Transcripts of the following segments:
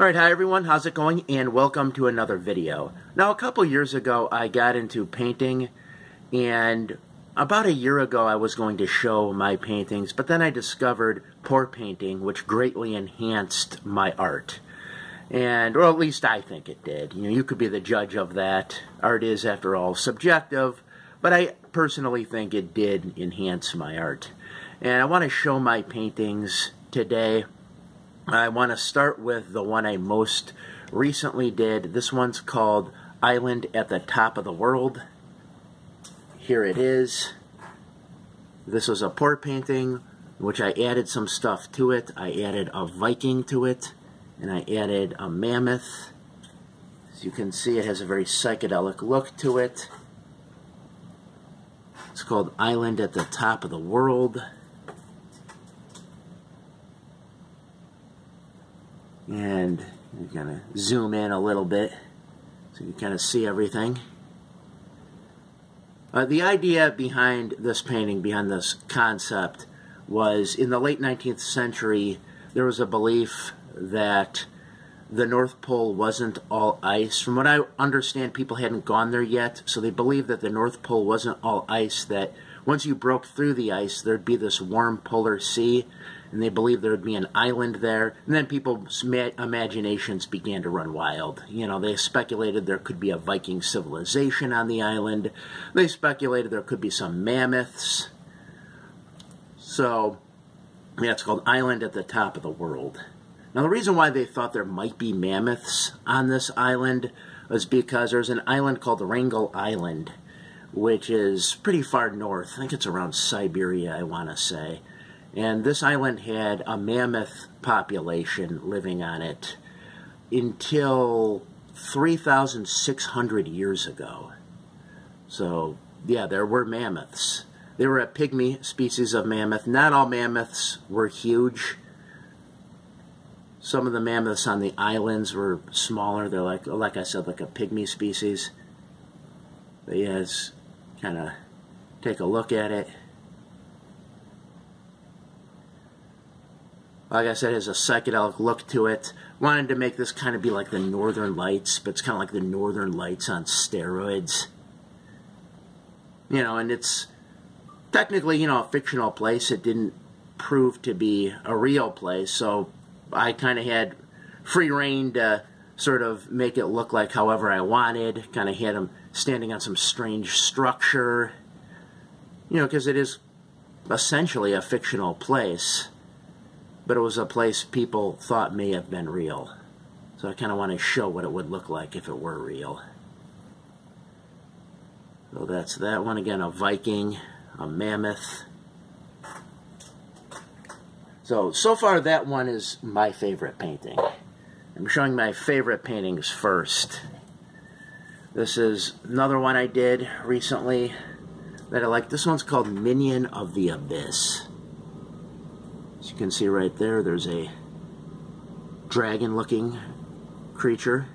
Alright, hi everyone, how's it going? And welcome to another video. Now, a couple years ago, I got into painting, and about a year ago, I was going to show my paintings, but then I discovered pour painting, which greatly enhanced my art. And, or at least I think it did. You know, you could be the judge of that. Art is, after all, subjective, but I personally think it did enhance my art. And I want to show my paintings today. I want to start with the one I most recently did. This one's called Island at the Top of the World. Here it is. This was a pour painting, which I added some stuff to it. I added a Viking to it, and I added a mammoth. As you can see, it has a very psychedelic look to it. It's called Island at the Top of the World. And you going to zoom in a little bit so you kind of see everything. Uh, the idea behind this painting, behind this concept, was in the late 19th century, there was a belief that the North Pole wasn't all ice. From what I understand, people hadn't gone there yet, so they believed that the North Pole wasn't all ice, that once you broke through the ice, there'd be this warm polar sea, and they believed there would be an island there. And then people's imaginations began to run wild. You know, they speculated there could be a Viking civilization on the island. They speculated there could be some mammoths. So, yeah, it's called Island at the Top of the World. Now, the reason why they thought there might be mammoths on this island was because there's an island called Wrangel Island, which is pretty far north. I think it's around Siberia, I want to say. And this island had a mammoth population living on it until 3,600 years ago. So, yeah, there were mammoths. They were a pygmy species of mammoth. Not all mammoths were huge. Some of the mammoths on the islands were smaller. They're like, like I said, like a pygmy species. But yes, kind of take a look at it. Like I said, has a psychedelic look to it. Wanted to make this kind of be like the Northern Lights, but it's kind of like the Northern Lights on steroids. You know, and it's technically, you know, a fictional place. It didn't prove to be a real place, so I kind of had free rein to sort of make it look like however I wanted. Kind of had him standing on some strange structure. You know, because it is essentially a fictional place but it was a place people thought may have been real. So I kind of want to show what it would look like if it were real. So that's that one again, a Viking, a mammoth. So, so far that one is my favorite painting. I'm showing my favorite paintings first. This is another one I did recently that I like. This one's called Minion of the Abyss. As you can see right there, there's a dragon-looking creature.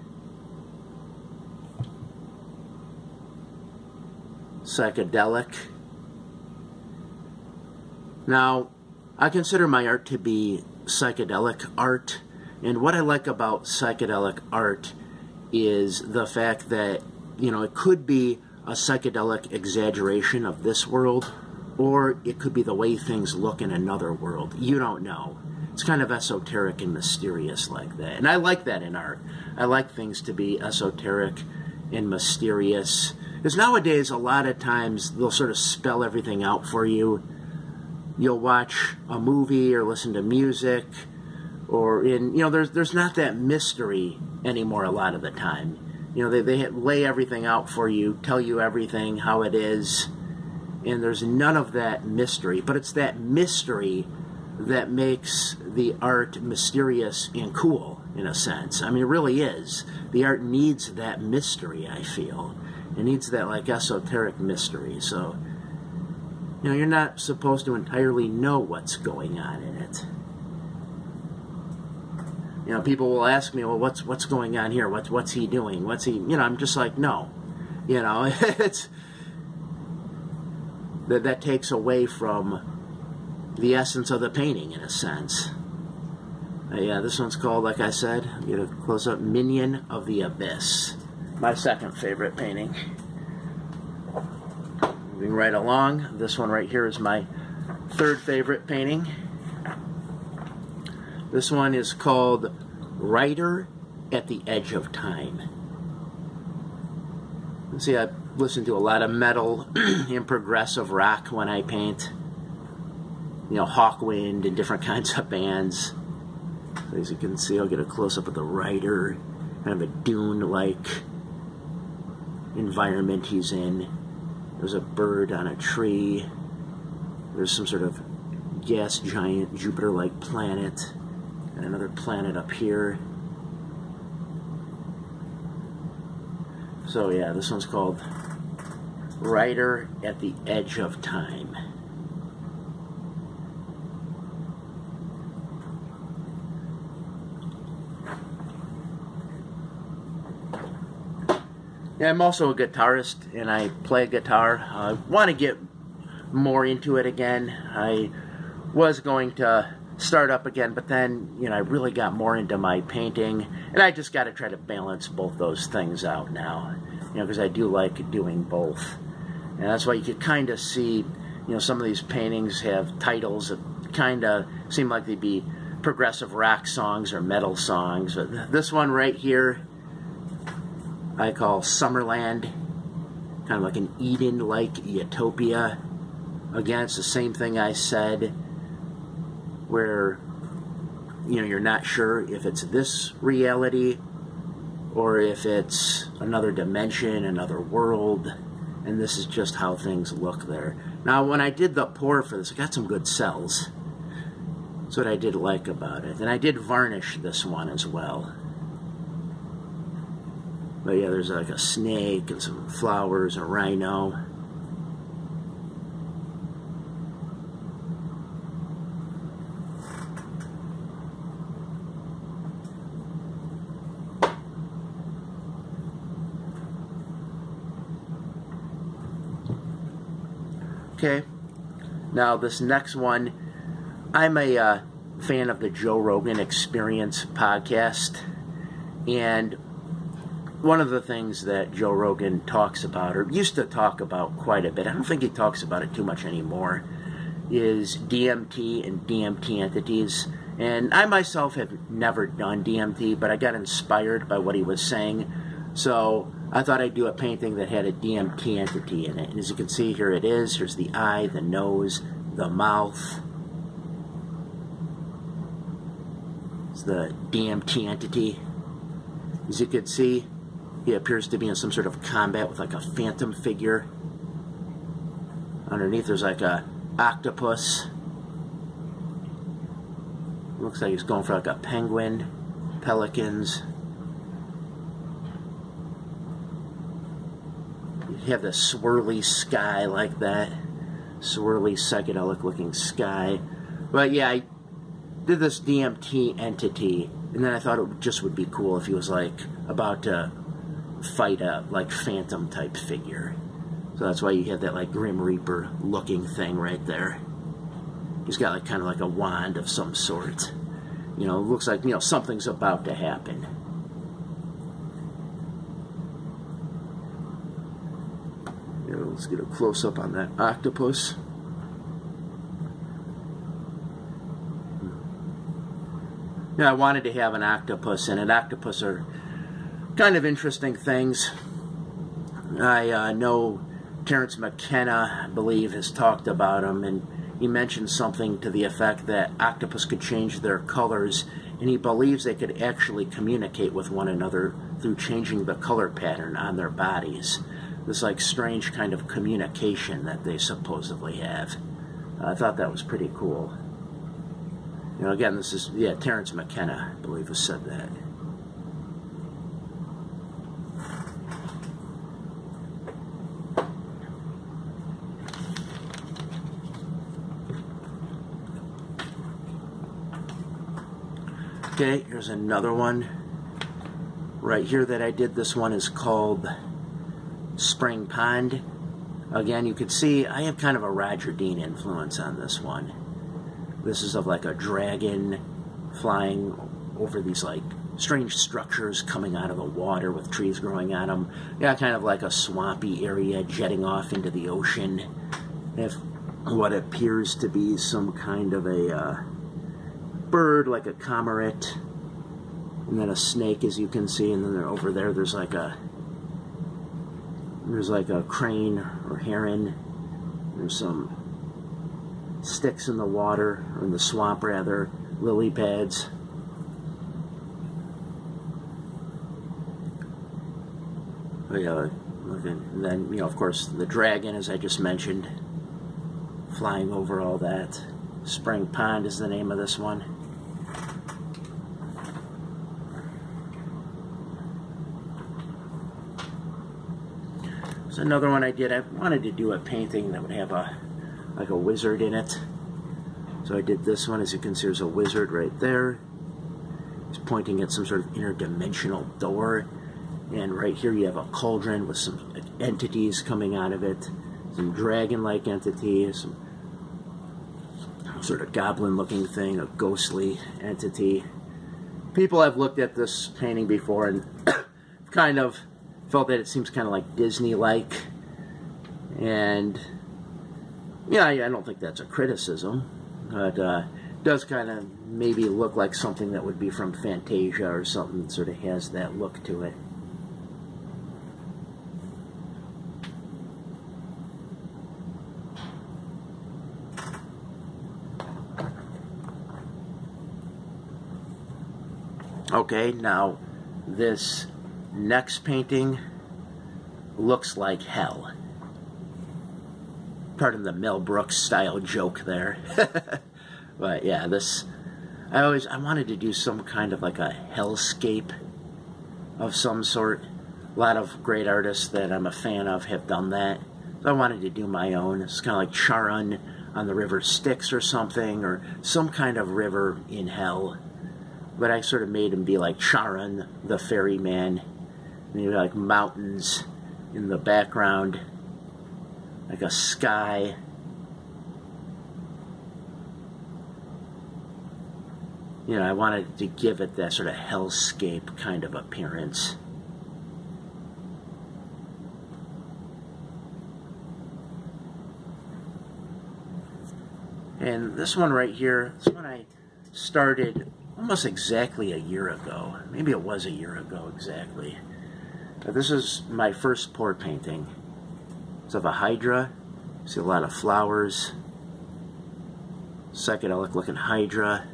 Psychedelic. Now, I consider my art to be psychedelic art, and what I like about psychedelic art is the fact that, you know, it could be a psychedelic exaggeration of this world, or it could be the way things look in another world. You don't know. It's kind of esoteric and mysterious like that. And I like that in art. I like things to be esoteric and mysterious. Because nowadays, a lot of times, they'll sort of spell everything out for you. You'll watch a movie or listen to music, or in, you know, there's, there's not that mystery anymore a lot of the time. You know, they, they lay everything out for you, tell you everything, how it is and there's none of that mystery. But it's that mystery that makes the art mysterious and cool, in a sense. I mean, it really is. The art needs that mystery, I feel. It needs that, like, esoteric mystery. So, you know, you're not supposed to entirely know what's going on in it. You know, people will ask me, well, what's what's going on here? What's what's he doing? What's he? You know, I'm just like, no. You know, it's that that takes away from the essence of the painting in a sense. Uh, yeah, this one's called, like I said, close up Minion of the Abyss. My second favorite painting. Moving right along, this one right here is my third favorite painting. This one is called Writer at the Edge of Time. See, I listen to a lot of metal and progressive rock when I paint. You know, Hawkwind and different kinds of bands. As you can see, I'll get a close-up of the writer. Kind of a dune-like environment he's in. There's a bird on a tree. There's some sort of gas giant Jupiter-like planet. And another planet up here. So yeah, this one's called Writer at the Edge of Time. Yeah, I'm also a guitarist and I play guitar. I want to get more into it again. I was going to start up again, but then, you know, I really got more into my painting and I just got to try to balance both those things out now, you know, because I do like doing both. And that's why you could kind of see, you know, some of these paintings have titles that kind of seem like they'd be progressive rock songs or metal songs. But this one right here I call Summerland kind of like an Eden-like utopia. Again, it's the same thing I said where you know you're not sure if it's this reality or if it's another dimension, another world, and this is just how things look there. Now, when I did the pour for this, I got some good cells. That's what I did like about it. And I did varnish this one as well. But yeah, there's like a snake and some flowers, a rhino. Okay, now this next one, I'm a uh, fan of the Joe Rogan Experience podcast, and one of the things that Joe Rogan talks about, or used to talk about quite a bit, I don't think he talks about it too much anymore, is DMT and DMT entities. And I myself have never done DMT, but I got inspired by what he was saying. So I thought I'd do a painting that had a DMT entity in it. And as you can see, here it is. Here's the eye, the nose, the mouth. It's the DMT entity. As you can see, he appears to be in some sort of combat with like a phantom figure. Underneath there's like a octopus. Looks like he's going for like a penguin, pelicans. You have the swirly sky like that. Swirly, psychedelic looking sky. But yeah, I did this DMT entity, and then I thought it just would be cool if he was like about to fight a like phantom type figure. So that's why you have that like Grim Reaper looking thing right there. He's got like kind of like a wand of some sort. You know, looks like you know something's about to happen. Let's get a close up on that octopus. Yeah, I wanted to have an octopus, and an octopus are kind of interesting things. I uh, know Terence McKenna, I believe, has talked about them, and he mentioned something to the effect that octopus could change their colors, and he believes they could actually communicate with one another through changing the color pattern on their bodies. This like strange kind of communication that they supposedly have. I thought that was pretty cool. You know, again, this is, yeah, Terence McKenna, I believe, has said that. Okay, here's another one right here that I did. This one is called Spring Pond. Again, you can see I have kind of a Roger Dean influence on this one. This is of like a dragon flying over these like strange structures coming out of the water with trees growing on them. Yeah, kind of like a swampy area jetting off into the ocean. If what appears to be some kind of a uh, bird, like a cormorant, and then a snake, as you can see, and then over there, there's like a there's like a crane or heron. There's some sticks in the water, or in the swamp rather, lily pads. But yeah, and then, you know, of course, the dragon, as I just mentioned, flying over all that. Spring Pond is the name of this one. Another one I did. I wanted to do a painting that would have a like a wizard in it. So I did this one. As you can see, there's a wizard right there. He's pointing at some sort of interdimensional door. And right here you have a cauldron with some entities coming out of it. Some dragon-like entities, some sort of goblin-looking thing, a ghostly entity. People have looked at this painting before and kind of felt that it seems kind of like Disney-like. And yeah, I don't think that's a criticism, but uh, does kind of maybe look like something that would be from Fantasia or something that sort of has that look to it. Okay, now this next painting looks like hell pardon the Mel Brooks style joke there. but yeah, this I always I wanted to do some kind of like a hellscape of some sort. A lot of great artists that I'm a fan of have done that. So I wanted to do my own. It's kind of like Charon on the river Styx or something, or some kind of river in hell. But I sort of made him be like Charon, the ferryman. You like mountains in the background like a sky. You know, I wanted to give it that sort of hellscape kind of appearance. And this one right here, this one I started almost exactly a year ago. Maybe it was a year ago exactly. But this is my first pour painting. It's of a hydra. See a lot of flowers. Psychedelic looking hydra.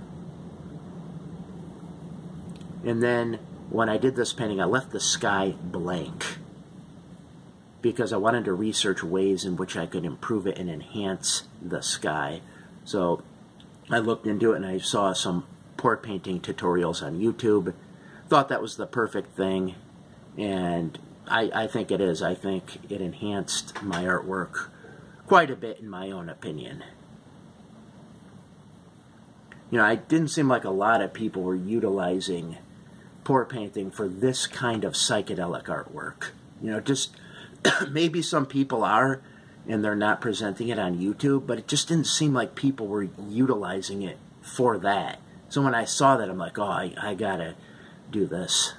And then when I did this painting, I left the sky blank because I wanted to research ways in which I could improve it and enhance the sky. So I looked into it and I saw some pour painting tutorials on YouTube. Thought that was the perfect thing and I, I think it is. I think it enhanced my artwork quite a bit, in my own opinion. You know, it didn't seem like a lot of people were utilizing pour painting for this kind of psychedelic artwork. You know, just maybe some people are, and they're not presenting it on YouTube, but it just didn't seem like people were utilizing it for that. So when I saw that, I'm like, oh, I, I gotta do this.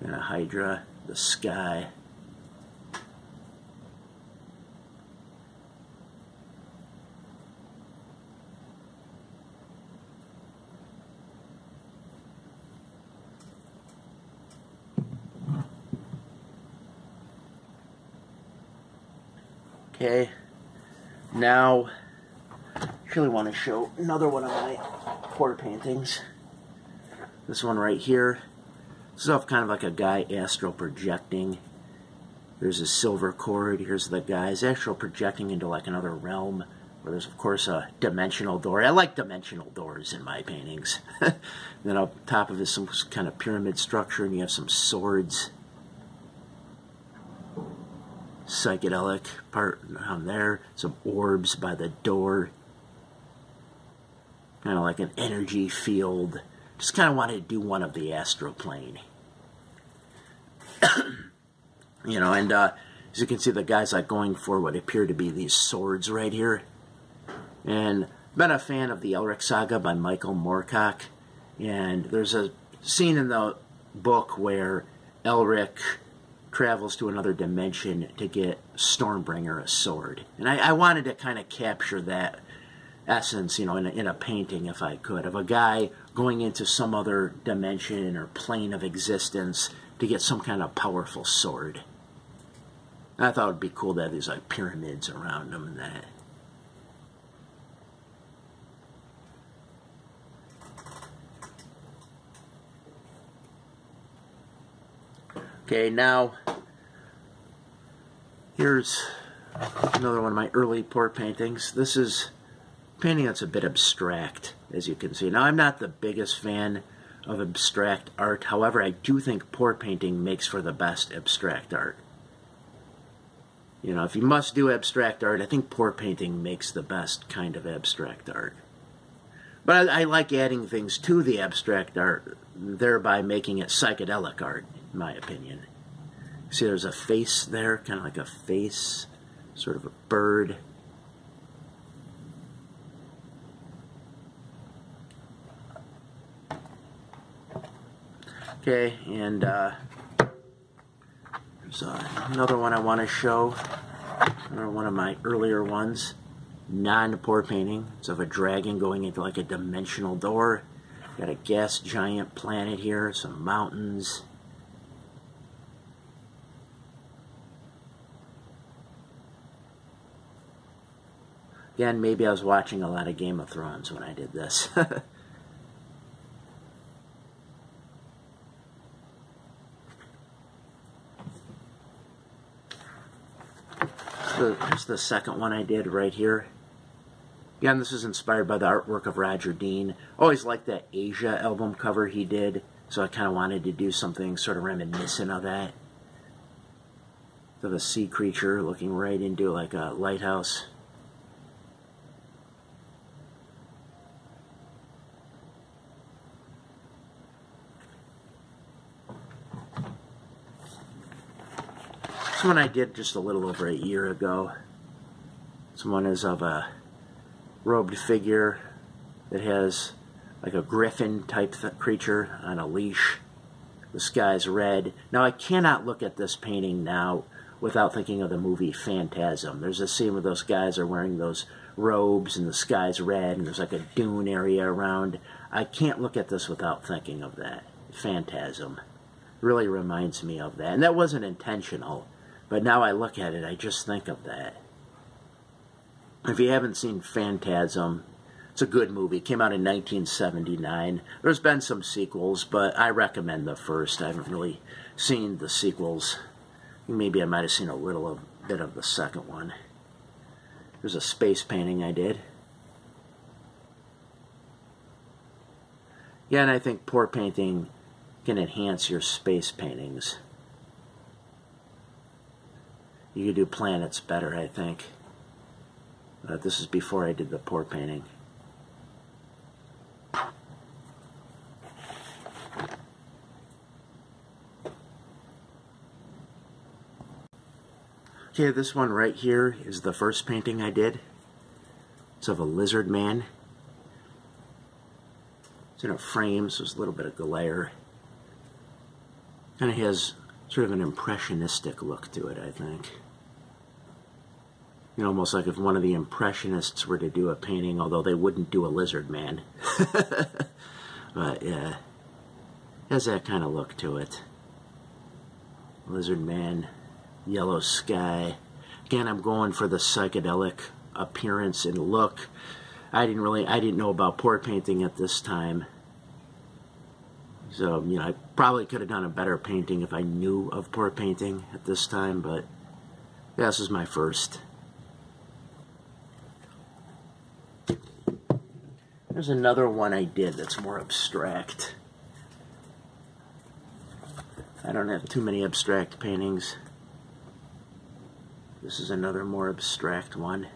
And a Hydra, the sky. Okay, now I really want to show another one of my pour paintings. This one right here off kind of like a guy astral projecting. There's a silver cord. Here's the guy's astral projecting into like another realm where there's of course a dimensional door. I like dimensional doors in my paintings. then up top of it some kind of pyramid structure and you have some swords. Psychedelic part on there. Some orbs by the door. Kind of like an energy field. Just kind of wanted to do one of the astral plane. you know, and uh, as you can see, the guy's like going for what appear to be these swords right here. And been a fan of the Elric Saga by Michael Moorcock, and there's a scene in the book where Elric travels to another dimension to get Stormbringer a sword. And I, I wanted to kind of capture that essence, you know, in a, in a painting if I could, of a guy going into some other dimension or plane of existence to get some kind of powerful sword. I thought it would be cool to have these like pyramids around them and that. Okay, now here's another one of my early pour paintings. This is painting that's a bit abstract, as you can see. Now, I'm not the biggest fan of abstract art. However, I do think pour painting makes for the best abstract art. You know, if you must do abstract art, I think pour painting makes the best kind of abstract art. But I, I like adding things to the abstract art, thereby making it psychedelic art in my opinion. See, there's a face there, kind of like a face, sort of a bird. Okay, and uh, there's uh, another one I want to show. Another one of my earlier ones. Non-pour painting. It's of a dragon going into like a dimensional door. Got a gas giant planet here, some mountains. Again, maybe I was watching a lot of Game of Thrones when I did this. the, here's the second one I did right here. Again, this is inspired by the artwork of Roger Dean. Always liked that Asia album cover he did, so I kind of wanted to do something sort of reminiscent of that. Of a sea creature looking right into like a lighthouse. This one I did just a little over a year ago. This one is of a robed figure that has like a griffin type creature on a leash. The sky's red. Now I cannot look at this painting now without thinking of the movie Phantasm. There's a scene where those guys are wearing those robes and the sky's red and there's like a dune area around. I can't look at this without thinking of that. Phantasm. Really reminds me of that. And that wasn't intentional. But now I look at it, I just think of that. If you haven't seen Phantasm, it's a good movie. It came out in 1979. There's been some sequels, but I recommend the first. I haven't really seen the sequels. Maybe I might have seen a little of, bit of the second one. There's a space painting I did. Yeah, and I think pour painting can enhance your space paintings. You could do planets better, I think. Uh, this is before I did the pour painting. Okay, this one right here is the first painting I did. It's of a lizard man. It's in a frame, so there's a little bit of glare. And of has sort of an impressionistic look to it, I think. You know, almost like if one of the impressionists were to do a painting, although they wouldn't do a lizard man. but yeah, has that kind of look to it. Lizard man, yellow sky. Again, I'm going for the psychedelic appearance and look. I didn't really, I didn't know about pour painting at this time. So, you know, I probably could have done a better painting if I knew of pour painting at this time, but yeah, this is my first. There's another one I did that's more abstract. I don't have too many abstract paintings. This is another more abstract one.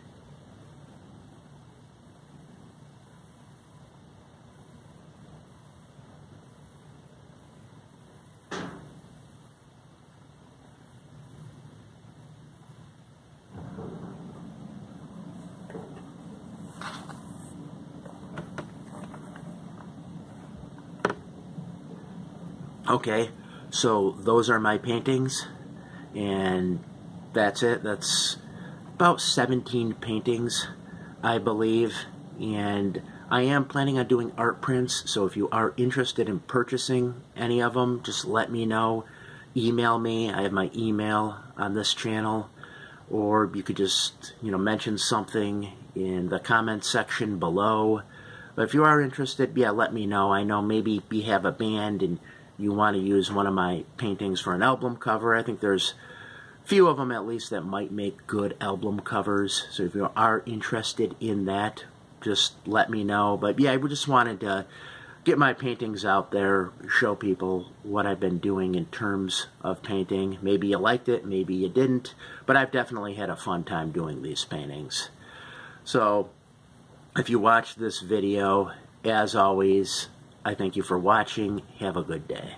Okay, so those are my paintings, and that's it. That's about 17 paintings, I believe, and I am planning on doing art prints, so if you are interested in purchasing any of them, just let me know. Email me. I have my email on this channel, or you could just, you know, mention something in the comment section below. But if you are interested, yeah, let me know. I know maybe you have a band and you want to use one of my paintings for an album cover. I think there's a few of them at least that might make good album covers. So if you are interested in that, just let me know. But yeah, I just wanted to get my paintings out there, show people what I've been doing in terms of painting. Maybe you liked it, maybe you didn't, but I've definitely had a fun time doing these paintings. So, if you watch this video, as always, I thank you for watching. Have a good day.